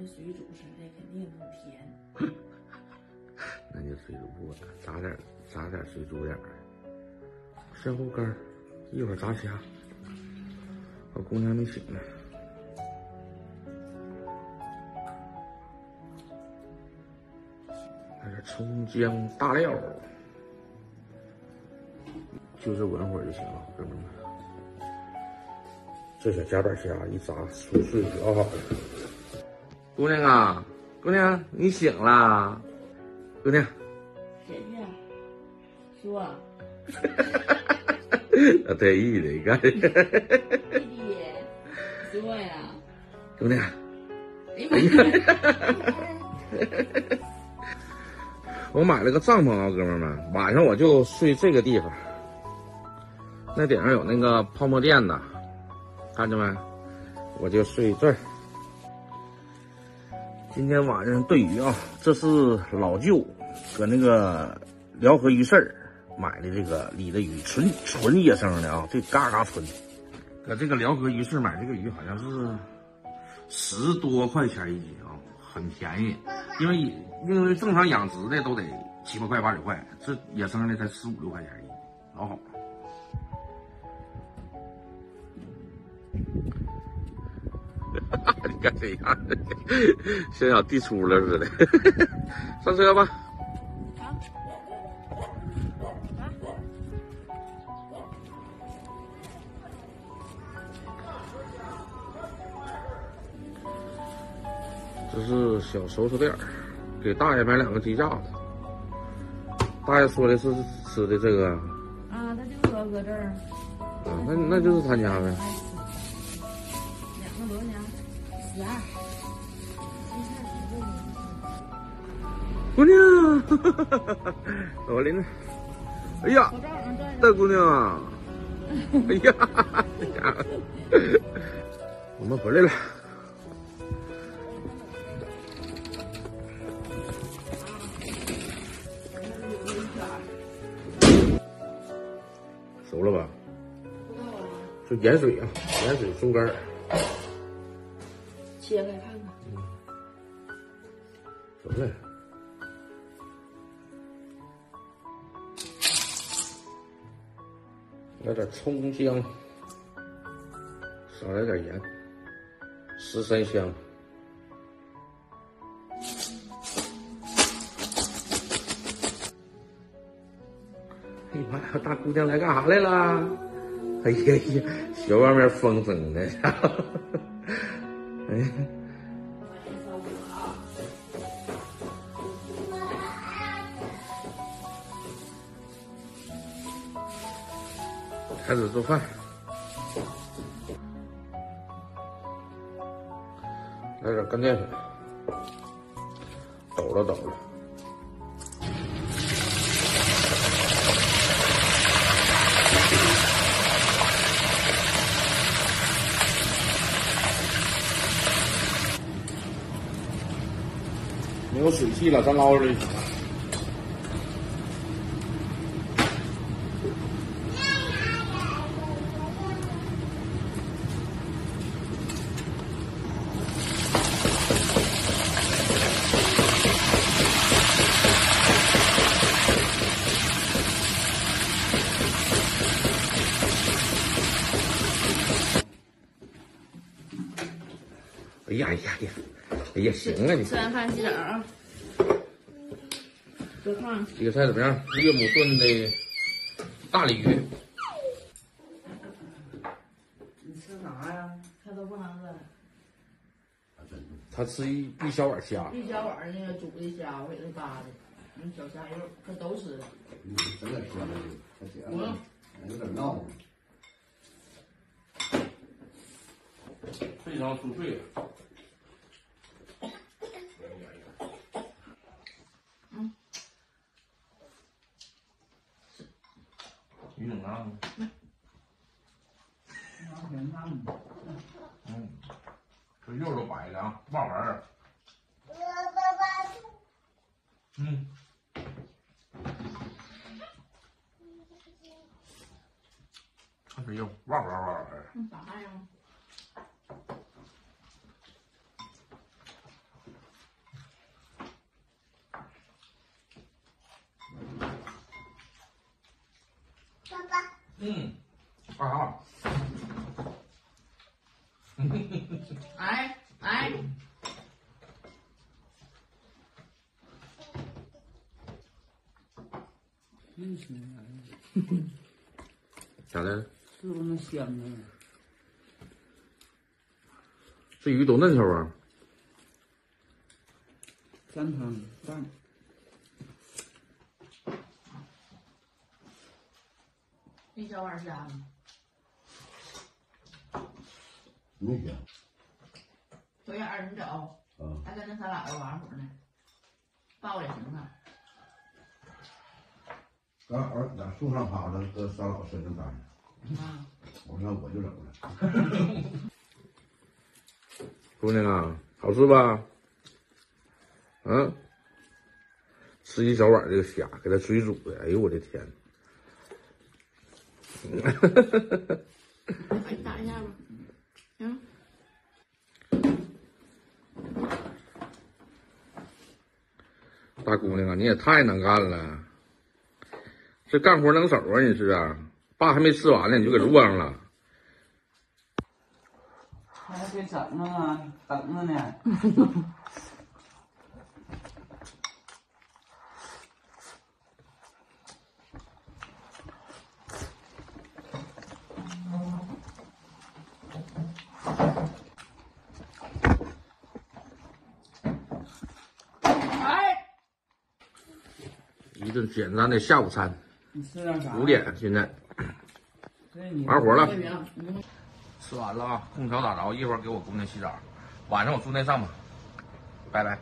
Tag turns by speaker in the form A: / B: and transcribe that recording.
A: 跟水煮似的，肯定更甜。
B: 那就水煮不了，炸点炸点水煮点儿。身后干儿，一会儿炸虾。我姑娘没醒呢。来点葱姜大料，就是闻会儿就行了，哥们们。这小夹板虾一炸酥脆可好了。姑娘啊，姑娘，你醒啦？姑娘，
A: 姐姐，说，
B: 他得意的，你看。
A: 弟弟，叔呀，
B: 姑娘，
A: 哎呀妈呀！
B: 我买了个帐篷啊，哥们儿们，晚上我就睡这个地方。那顶上有那个泡沫垫子，看见没？我就睡这儿。今天晚上炖鱼啊，这是老舅搁那个辽河鱼市儿买的这个里的鱼，纯纯野生的啊，这嘎嘎纯。搁这个辽河鱼市买这个鱼好像是十多块钱一斤啊，很便宜。因为因为正常养殖的都得七八块八九块，这野生的才十五六块钱一斤，老好了 你看这样，像小地出了似的。上车吧。这是小收拾店，给大爷买两个鸡架子。大爷说的是吃的这个，
A: 啊，他就说搁这儿，
B: 啊，那那就是他家呗。
A: 两个多少钱？十二。
B: 姑娘，我拎着。哎呀，大姑娘啊！哎呀，这家伙，我们回来了。熟了吧？就盐水啊，盐水松干儿。
A: 切开看看。
B: 熟了。来点葱姜，少来点盐，十三香。哎呀妈呀，大姑娘来干啥来了？哎呀呀，学外面风筝呢，哎。开始做饭，来点干淀粉，抖了抖了。没有水汽了，咱捞着就行了。哎呀哎呀呀！哎呀，行啊你
A: 吃。完饭洗澡啊。
B: 这个菜怎么样？岳母炖的大鲤鱼，
A: 你吃啥呀？他都不能饿。
B: 他吃一一小碗虾，
A: 一小碗那个煮的虾，我给他扒的，那小虾肉他都吃了。
C: 嗯，整点香的，太咸
A: 嗯
C: 了，有点闹。
B: 非常酥脆。鱼冷啊，嗯，这肉都白了啊，不好玩儿。嗯，看这肉，哇哇哇哇！
A: 那啥呀？
D: 爸爸，
B: 嗯，干啥？
A: 哎哎，
E: 真是啊，
B: 咋的？
E: 是不那香啊？
B: 这鱼多嫩条啊！
E: 三汤蛋，
A: 那小碗虾吗？
C: 没香
A: 昨天二十九，
C: 啊，
A: 还跟那咱姥姥玩会儿呢，抱也行啊。
C: 咱儿在树上趴着，搁三老身上待着，
A: 啊，
C: 我说我就走了。
B: 姑娘啊，好吃吧？嗯，吃一小碗这个虾，给它水煮的，哎呦我的天！
A: 哎，打一下吧。行。
B: 大姑娘啊，你也太能干了，这干活能手啊！你是啊，爸还没吃完呢，你就给摞上了。
E: 还别整了啊，等着呢。
B: 一顿简单的下午餐，
E: 你吃点啥？
B: 五。点现在完活了吃完了啊，空调打着，一会儿给我姑娘洗澡。晚上我住那上吧，拜拜。